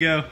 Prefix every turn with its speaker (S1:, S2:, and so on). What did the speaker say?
S1: Go.